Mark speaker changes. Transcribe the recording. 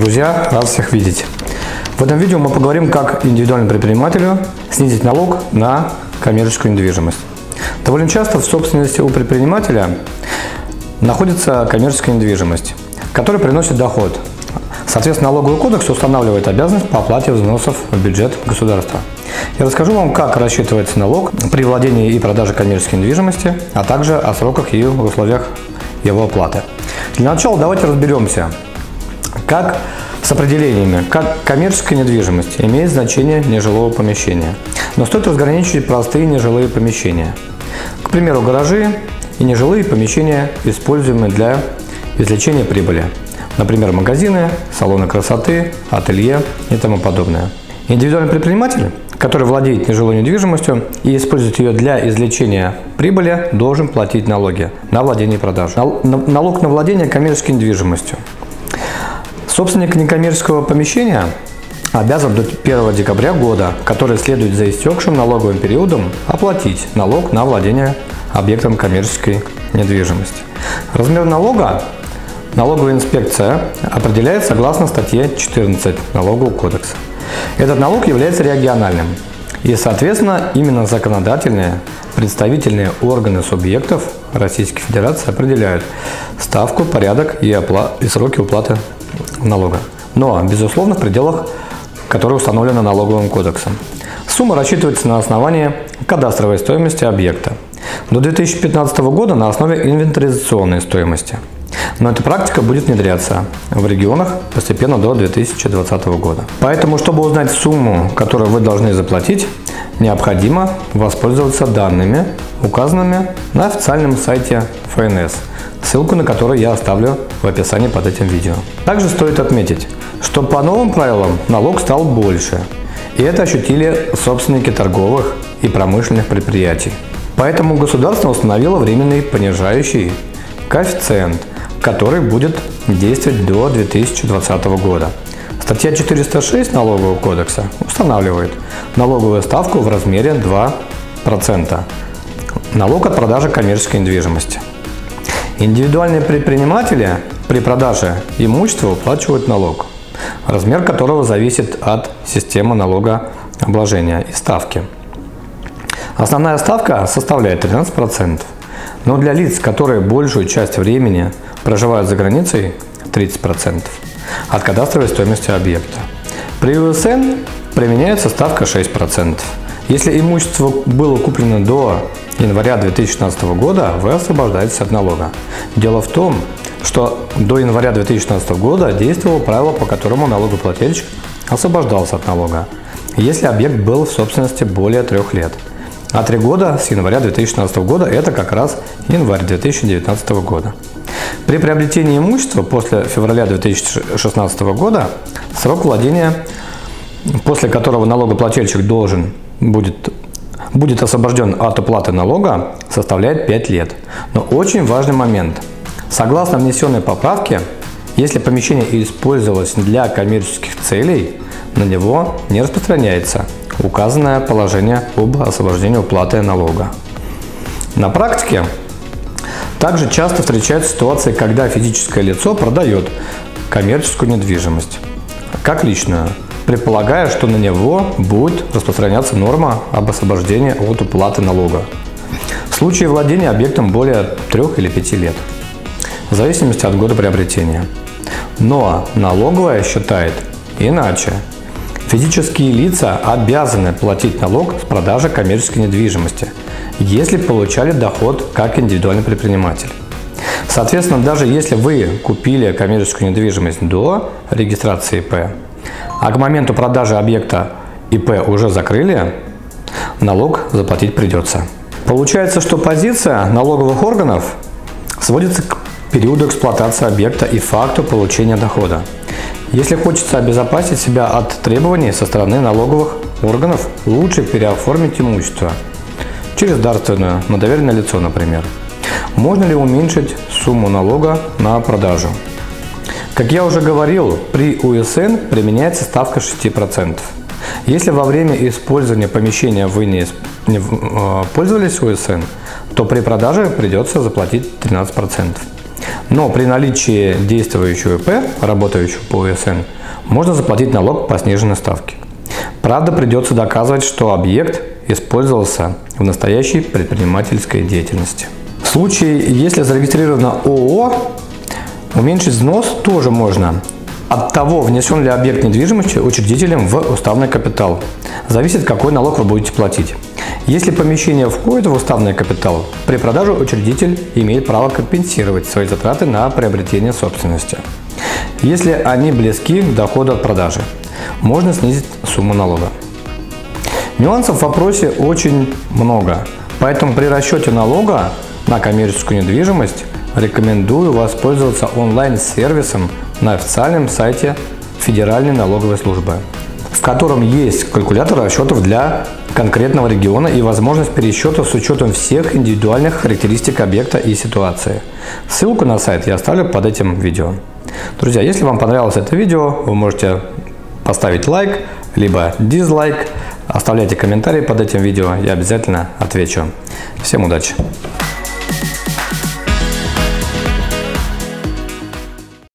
Speaker 1: Друзья, рад всех видеть. В этом видео мы поговорим, как индивидуальному предпринимателю снизить налог на коммерческую недвижимость. Довольно часто в собственности у предпринимателя находится коммерческая недвижимость, которая приносит доход. Соответственно, налоговый кодекс устанавливает обязанность по оплате взносов в бюджет государства. Я расскажу вам, как рассчитывается налог при владении и продаже коммерческой недвижимости, а также о сроках и условиях его оплаты. Для начала давайте разберемся, как с определениями, как коммерческая недвижимость имеет значение нежилого помещения. Но стоит разграничить простые нежилые помещения. К примеру, гаражи и нежилые помещения, используемые для извлечения прибыли. Например, магазины, салоны красоты, ателье и тому подобное. Индивидуальный предприниматель, который владеет нежилой недвижимостью и использует ее для извлечения прибыли, должен платить налоги на владение и продажу. Налог на владение коммерческой недвижимостью. Собственник некоммерческого помещения обязан до 1 декабря года, который следует за истекшим налоговым периодом, оплатить налог на владение объектом коммерческой недвижимости. Размер налога налоговая инспекция определяет согласно статье 14 Налогового кодекса. Этот налог является региональным. И, соответственно, именно законодательные, представительные органы субъектов Российской Федерации определяют ставку, порядок и, опла- и сроки уплаты налога. Но, безусловно, в пределах, которые установлены налоговым кодексом. Сумма рассчитывается на основании кадастровой стоимости объекта. До 2015 года на основе инвентаризационной стоимости. Но эта практика будет внедряться в регионах постепенно до 2020 года. Поэтому, чтобы узнать сумму, которую вы должны заплатить, необходимо воспользоваться данными, указанными на официальном сайте ФНС – ссылку на который я оставлю в описании под этим видео. Также стоит отметить, что по новым правилам налог стал больше, и это ощутили собственники торговых и промышленных предприятий. Поэтому государство установило временный понижающий коэффициент, который будет действовать до 2020 года. Статья 406 Налогового кодекса устанавливает налоговую ставку в размере 2%. Налог от продажи коммерческой недвижимости. Индивидуальные предприниматели при продаже имущества уплачивают налог, размер которого зависит от системы налогообложения и ставки. Основная ставка составляет 13%, но для лиц, которые большую часть времени проживают за границей, 30% от кадастровой стоимости объекта. При УСН применяется ставка 6%. Если имущество было куплено до января 2016 года вы освобождаетесь от налога. Дело в том, что до января 2016 года действовало правило, по которому налогоплательщик освобождался от налога, если объект был в собственности более трех лет. А три года с января 2016 года это как раз январь 2019 года. При приобретении имущества после февраля 2016 года срок владения, после которого налогоплательщик должен будет будет освобожден от уплаты налога, составляет 5 лет. Но очень важный момент. Согласно внесенной поправке, если помещение использовалось для коммерческих целей, на него не распространяется указанное положение об освобождении уплаты налога. На практике также часто встречаются ситуации, когда физическое лицо продает коммерческую недвижимость, как личную, предполагая, что на него будет распространяться норма об освобождении от уплаты налога. В случае владения объектом более 3 или 5 лет, в зависимости от года приобретения. Но налоговая считает иначе. Физические лица обязаны платить налог с продажи коммерческой недвижимости, если получали доход как индивидуальный предприниматель. Соответственно, даже если вы купили коммерческую недвижимость до регистрации ИП, а к моменту продажи объекта ИП уже закрыли, налог заплатить придется. Получается, что позиция налоговых органов сводится к периоду эксплуатации объекта и факту получения дохода. Если хочется обезопасить себя от требований со стороны налоговых органов, лучше переоформить имущество через дарственную, на доверенное лицо, например. Можно ли уменьшить сумму налога на продажу? Как я уже говорил, при УСН применяется ставка 6%. Если во время использования помещения вы не, э, пользовались УСН, то при продаже придется заплатить 13%. Но при наличии действующего ИП, работающего по УСН, можно заплатить налог по сниженной ставке. Правда, придется доказывать, что объект использовался в настоящей предпринимательской деятельности. В случае, если зарегистрировано ООО, уменьшить взнос тоже можно. От того, внесен ли объект недвижимости учредителем в уставный капитал. Зависит, какой налог вы будете платить. Если помещение входит в уставный капитал, при продаже учредитель имеет право компенсировать свои затраты на приобретение собственности. Если они близки к доходу от продажи, можно снизить сумму налога. Нюансов в вопросе очень много, поэтому при расчете налога на коммерческую недвижимость рекомендую воспользоваться онлайн-сервисом на официальном сайте Федеральной налоговой службы, в котором есть калькулятор расчетов для конкретного региона и возможность пересчета с учетом всех индивидуальных характеристик объекта и ситуации. Ссылку на сайт я оставлю под этим видео. Друзья, если вам понравилось это видео, вы можете поставить лайк, либо дизлайк. Оставляйте комментарии под этим видео, я обязательно отвечу. Всем удачи!